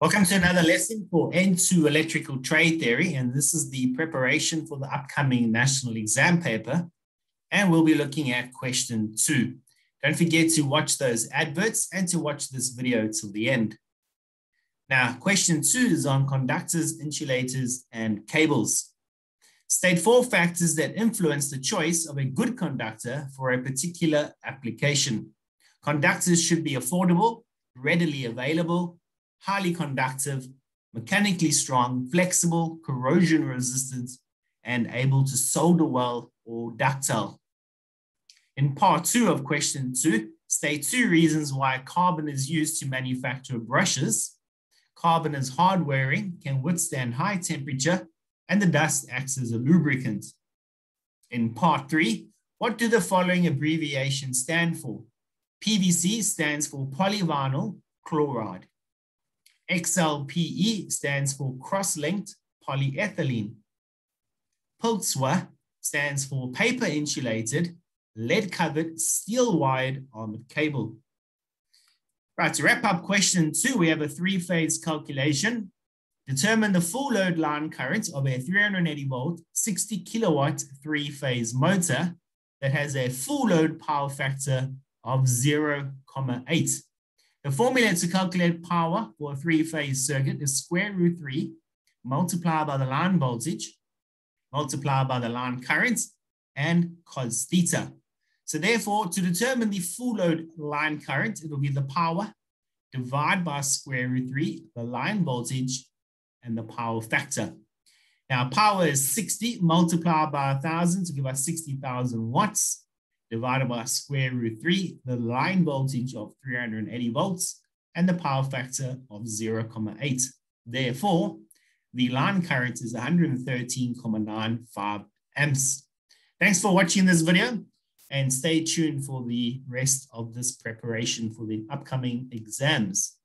Welcome to another lesson for N2 Electrical Trade Theory, and this is the preparation for the upcoming national exam paper, and we'll be looking at question two. Don't forget to watch those adverts and to watch this video till the end. Now, question two is on conductors, insulators, and cables. State four factors that influence the choice of a good conductor for a particular application. Conductors should be affordable, readily available, highly conductive, mechanically strong, flexible, corrosion resistant, and able to solder well or ductile. In part two of question two, state two reasons why carbon is used to manufacture brushes. Carbon is hard wearing, can withstand high temperature, and the dust acts as a lubricant. In part three, what do the following abbreviations stand for? PVC stands for polyvinyl chloride. XLPE stands for cross-linked polyethylene. PILCSWA stands for paper insulated, lead covered, steel wired armored cable. Right, to wrap up question two, we have a three phase calculation. Determine the full load line current of a 380 volt, 60 kilowatt three phase motor that has a full load power factor of 0,8. The formula to calculate power for a three-phase circuit is square root 3 multiplied by the line voltage, multiplied by the line current, and cos theta. So therefore, to determine the full load line current, it will be the power divided by square root 3, the line voltage, and the power factor. Now, power is 60 multiplied by 1,000 to give us 60,000 watts divided by square root 3, the line voltage of 380 volts, and the power factor of 0.8. Therefore, the line current is 113.95 amps. Thanks for watching this video and stay tuned for the rest of this preparation for the upcoming exams.